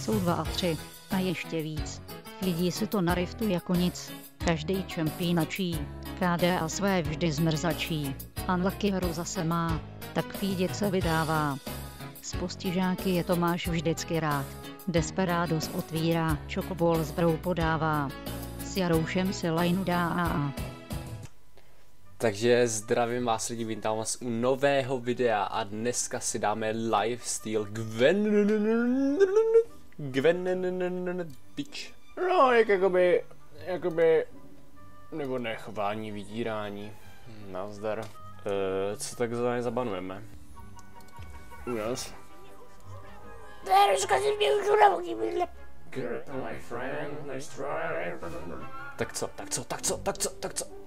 jsou dva a tři a ještě víc. Lidi si to na riftu jako nic. Každý čempí načí. KD a své vždy zmrzačí. Unlucky hru zase má, tak fídit se vydává. S postižáky je Tomáš vždycky rád. Desperados otvírá, Chocoball zbrou podává. S Jaroušem si lajnu dá a takže zdravím vás lidi, vítám vás u nového videa a dneska si dáme lifestyle Gwen... Gwen... Bitch. No, jak jakoby, jakoby, nebo nechování, vydírání. Nazdar. Uh, co tak za zabanujeme? U nás? Tak co, tak co, tak co, tak co, tak co?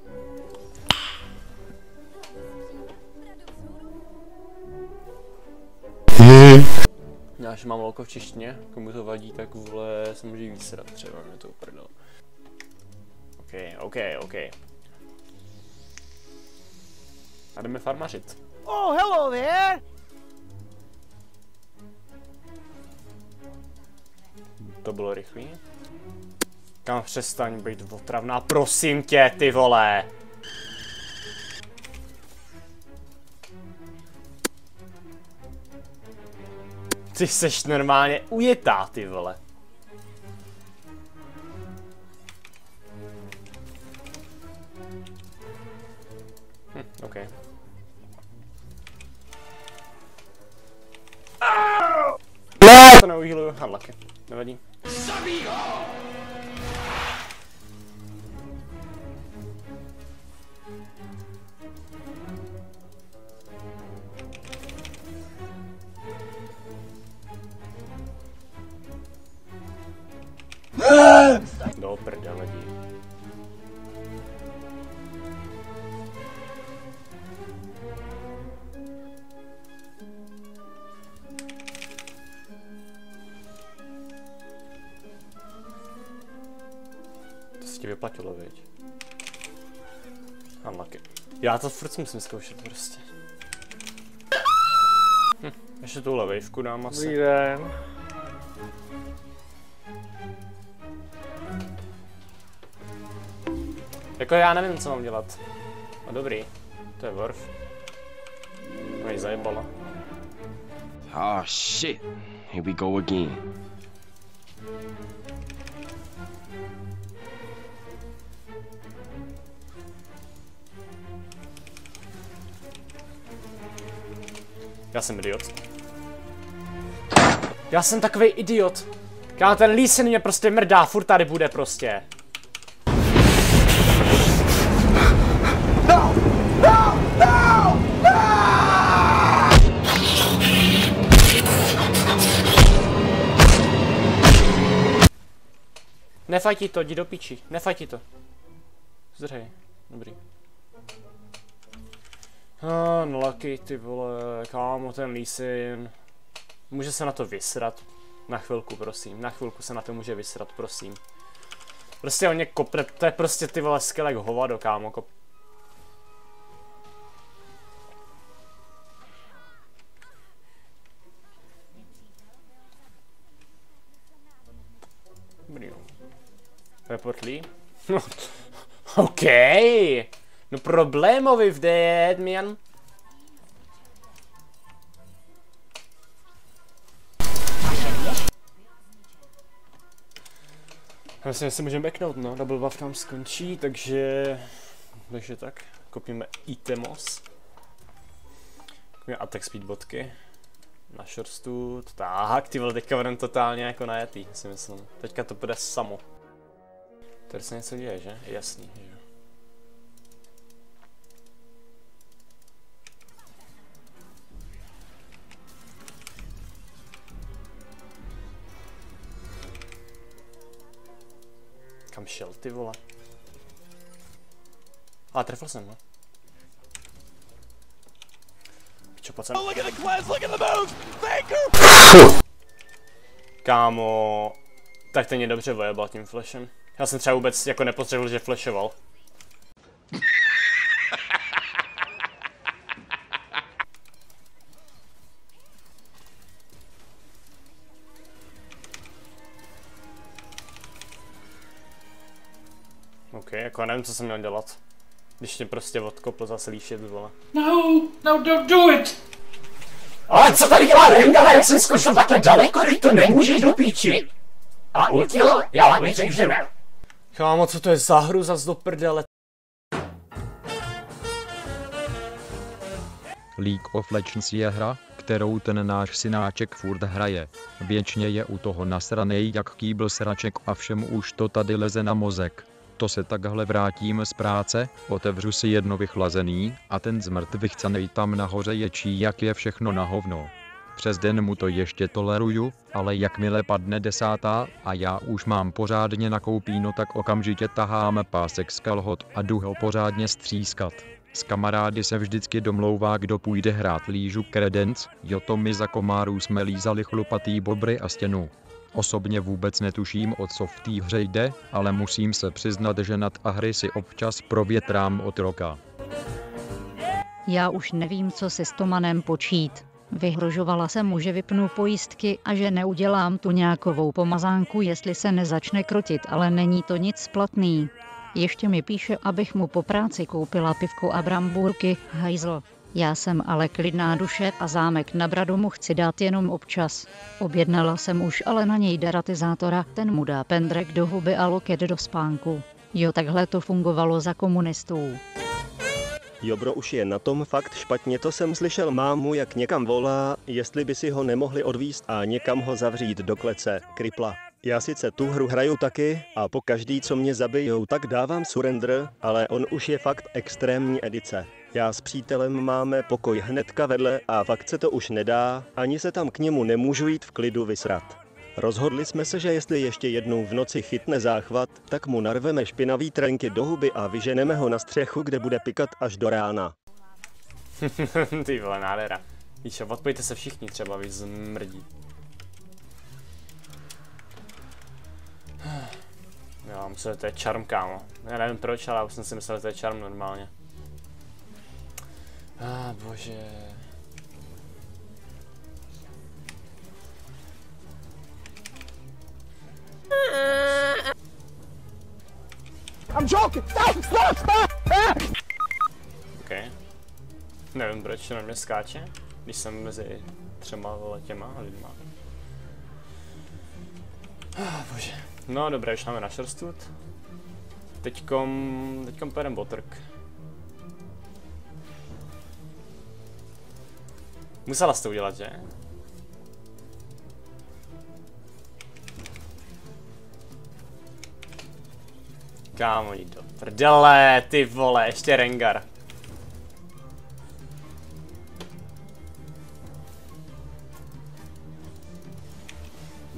Já že mám loko v češtině, komu to vadí, tak vole se může víc rád třeba, mě to uprdel. OK, OK, OK. A jdeme farmařit. Oh, hello there! To bylo rychlý. Kam přestaň být otravná, prosím tě, ty vole! Ty seš normálně ujetá, ty vole. Hm, OK. To neuhýluju, unlucky. Nevadí. Do Unlucky. Já to furt musím zkoušet prostě. Hm, ještě tuhle wavku dám asi. Dobrý den. Jako já nevím, co mám dělat. No dobrý, to je Worf. Mě zajebala. Oh shit. Here we go again. Já jsem idiot. Já jsem takový idiot. Já ten Lee Sin mě prostě mrdá, furt tady bude prostě. Nefajti to, jdi do piči, nefajti to. Zdrhej, dobrý. Ah, no lucky, ty vole, kámo, ten Lísin. Může se na to vysrat. Na chvilku, prosím, na chvilku se na to může vysrat, prosím. Prostě on mě kopne, to je prostě ty vole skelek hovado, kámo, kop. Dobrý, no. Report Lee? OK. No problemo with that, man. Myslím, že si můžeme backnout, no. Double buff tam skončí, takže... Takže tak. Kopíme itemos. Kopíme attack speed bodky. Na shortstu. Tak, ty vole, teďka budeme totálně jako najetý, si myslím. Teďka to bude samo. Tady se něco děje, že? Jasný, že jo. Šel ty vole? A trefil jsem, no. Čo, pojď sem. Kámo, tak ten je dobře vojebal tím flashem. Já jsem třeba vůbec jako nepostřehl, že flashoval. Jako nevím, co jsem měl dělat. Když tě prostě odkopl zase líšit, vole. No, no, don't do it! Ale co tady dělá Renga, jak jsem zkoušel takhle daleko, teď to nemůžeš do píči. A ultilo, já vám neřekneme. Kámo, co to je za hru zas do prdele? League of Legends je hra, kterou ten náš synáček furt hraje. Věčně je u toho nasranej jak kýbl sraček a všem už to tady leze na mozek. To se takhle vrátím z práce, otevřu si jedno vychlazený a ten zmrtvých tam nahoře ječí jak je všechno na hovno. Přes den mu to ještě toleruju, ale jakmile padne desátá a já už mám pořádně nakoupíno, tak okamžitě taháme pásek z kalhot a jdu ho pořádně střískat. S kamarády se vždycky domlouvá, kdo půjde hrát lížu kredenc, jo to my za komárů jsme lízali chlupatý bobry a stěnu. Osobně vůbec netuším, o co v té hře jde, ale musím se přiznat, že nad a hry si občas provětrám od roka. Já už nevím, co si s Tomanem počít. Vyhrožovala se mu, že vypnu pojistky a že neudělám tu nějakovou pomazánku, jestli se nezačne krotit, ale není to nic platný. Ještě mi píše, abych mu po práci koupila pivko a brambůrky, hajzl. Já jsem ale klidná duše a zámek na bradu mu chci dát jenom občas. Objednala jsem už ale na něj deratizátora, ten mu dá pendrek do huby a loket do spánku. Jo, takhle to fungovalo za komunistů. Jobro už je na tom fakt špatně, to jsem slyšel mámu, jak někam volá, jestli by si ho nemohli odvíst a někam ho zavřít do klece, kripla. Já sice tu hru hraju taky a po každý, co mě zabijou, tak dávám surrender, ale on už je fakt extrémní edice. Já s přítelem máme pokoj hnedka vedle a fakt se to už nedá, ani se tam k němu nemůžu jít v klidu vysrat. Rozhodli jsme se, že jestli ještě jednou v noci chytne záchvat, tak mu narveme špinavý trenky do huby a vyženeme ho na střechu, kde bude pikat až do rána. Ty vole, nádhera. Víš odpojte se všichni třeba, vy zmrdí. Já myslím, že to je charm, kámo. Já nevím proč, ale už jsem si myslel, že to je charm normálně. A ah, bože. I'm joking! Stop! Stop! Stop! OK. Nevím, proč na mě skáče, když jsem mezi třema těma lidma. Ah, bože. No dobré, už máme na šerstut. Teďkom, teďkom pojedem botrk. Musela jsi to udělat, že? Kámo, jít do prdele, ty vole, ještě Rengar.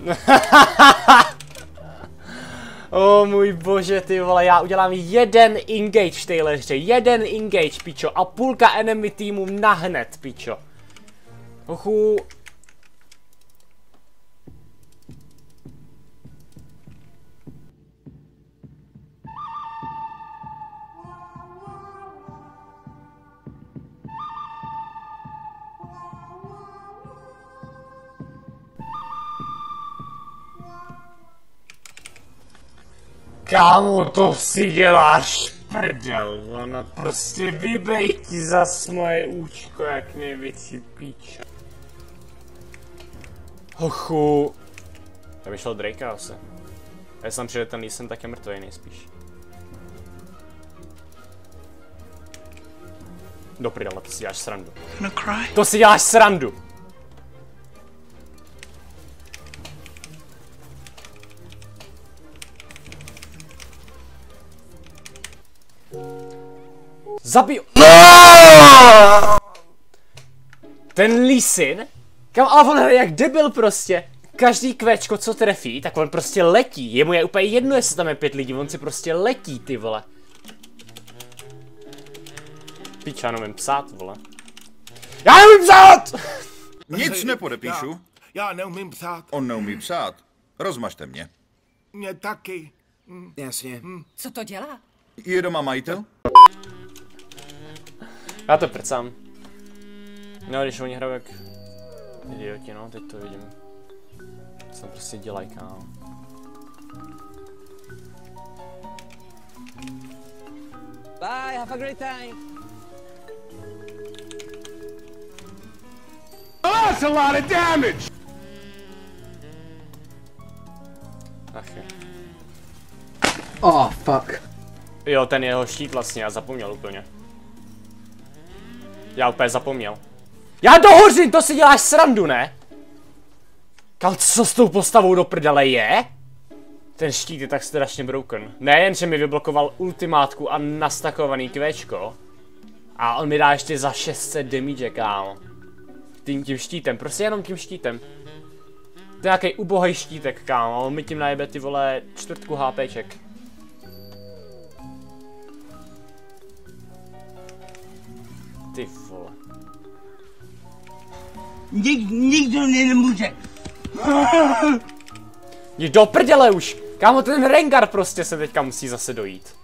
O oh, můj bože, ty vole, já udělám jeden engage v téhle hře, jeden engage, pičo, a půlka enemy týmu nahned, pičo. Ochu. Kámo, to si děláš prdel, ona prostě vybej ti za moje účko jak největší píča. Hochu. Já vyšel Drake asi. Já jsem přijde ten jsem tak je mrtvý nejspíš. Do prdele, to si děláš srandu. To si děláš srandu! Zabij... Ten Lisin? Kam, ale on hraje jak debil prostě. Každý kvečko, co trefí, tak on prostě letí. Jemu je úplně jedno, jestli tam je pět lidí, on si prostě letí, ty vole. Pič, já nevím psát, vole. Já neumím psát! Nic nepodepíšu. Já, já neumím psát. On neumí psát. Rozmažte mě. Mě taky. Jasně. Co to dělá? Je doma majitel? Já to prcám. No, když oni hrajou jak idioti, no, teď to vidím. Co tam prostě dělají, kámo. Bye, have a great time. That's a lot of damage! Ach jo. Oh, fuck. Jo, ten jeho štít vlastně, já zapomněl úplně. Já úplně zapomněl. Já dohořím, to si děláš srandu, ne? Kal, co s tou postavou do prdele je? Ten štít je tak strašně broken. Nejen, že mi vyblokoval ultimátku a nastakovaný kvéčko, a on mi dá ještě za 600 damage, kámo. Tím, tím štítem, prostě jenom tím štítem. To je nějaký ubohý štítek, kámo, on mi tím najebe ty vole čtvrtku HPček. Ty. Nik, nikdo mě nemůže. Jdi do prdele už! Kámo, ten Rengar prostě se teďka musí zase dojít.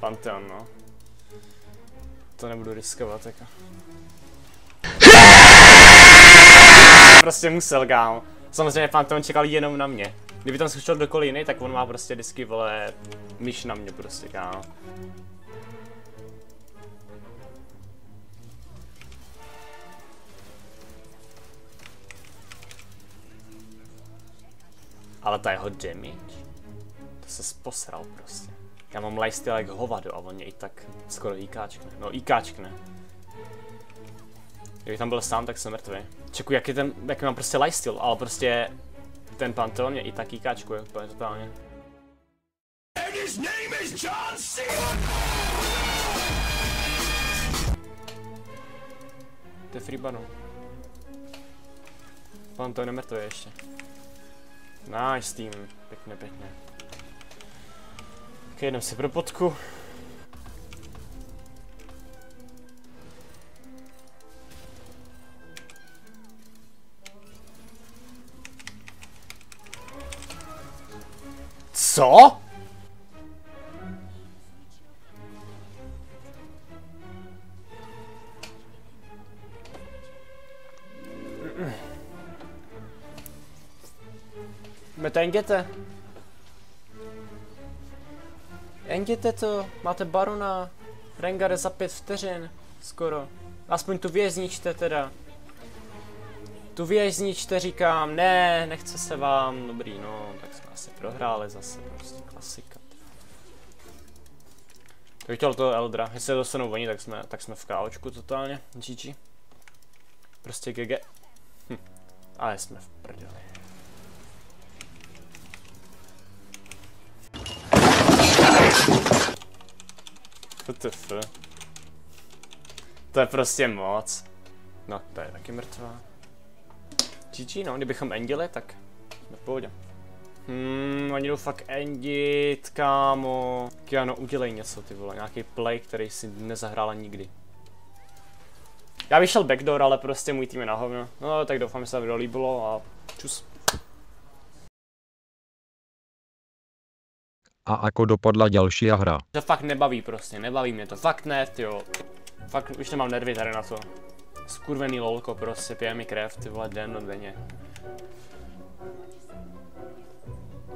Pantheon, no. To nebudu riskovat, jako. prostě musel, kámo. Samozřejmě Phantom čekal jenom na mě. Kdyby tam šel do jiný, tak on má prostě vždycky, vole, myš na mě prostě, kámo. Ale ta jeho damage, to se posral prostě. Já mám lifestyle jak hovado a on mě i tak skoro IKčkne. No IKčkne. Kdyby tam byl sám, tak jsem mrtvý. Čeku, jak je ten, jak mám prostě lifestyle, ale prostě ten Pantheon mě i tak IKčkuje úplně totálně. To je free. Pantheon je mrtvý ještě. Nice team, pěkně, pěkně. Ok, jdem si pro potku. Co? Meta Jděte to, máte barona. Rengare za pět vteřin, skoro. Aspoň tu věž zničte teda. Tu věž zničte, říkám, ne, nechce se vám, dobrý, no, tak jsme asi prohráli zase, prostě klasika. To chtěl toho Eldra, jestli se dostanou oni, tak jsme, tak jsme v KOčku totálně, GG. Prostě GG. Hm. Ale jsme v prdeli. WTF. To je prostě moc. No, to je taky mrtvá. GG, no, kdybychom endili, tak jsme v pohodě. Hmm, oni jdou fakt endit, kámo. Kiano, udělej něco, ty vole, nějaký play, který si nezahrála nikdy. Já bych šel backdoor, ale prostě můj tým je na hovno. No, tak doufám, že se to video líbilo a čus. A jako dopadla další hra. To fakt nebaví prostě, nebaví mě to, fakt ne, jo. Fakt už nemám nervy tady na to. Skurvený lolko prostě, pije mi krev, ty vole, den do denně.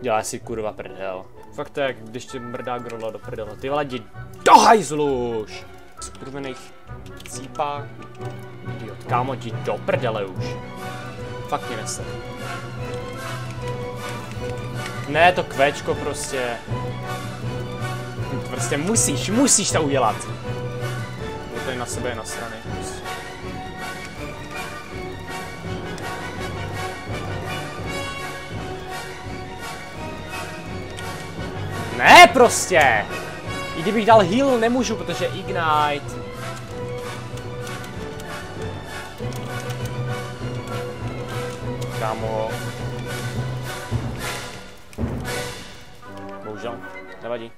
Dělá si kurva prdel. Fakt jak když ti mrdá grola do prdele. Ty vole, jdi do hajzluš! Skurvených cípák. Idiot, kámo, jdi do prdele už. Fakt mě nese. Ne, to kvéčko prostě. Prostě musíš, musíš to udělat. Je tady na sebe na strany. Ne prostě! I kdybych dal heal, nemůžu, protože Ignite. Kámo. Bohužel, nevadí.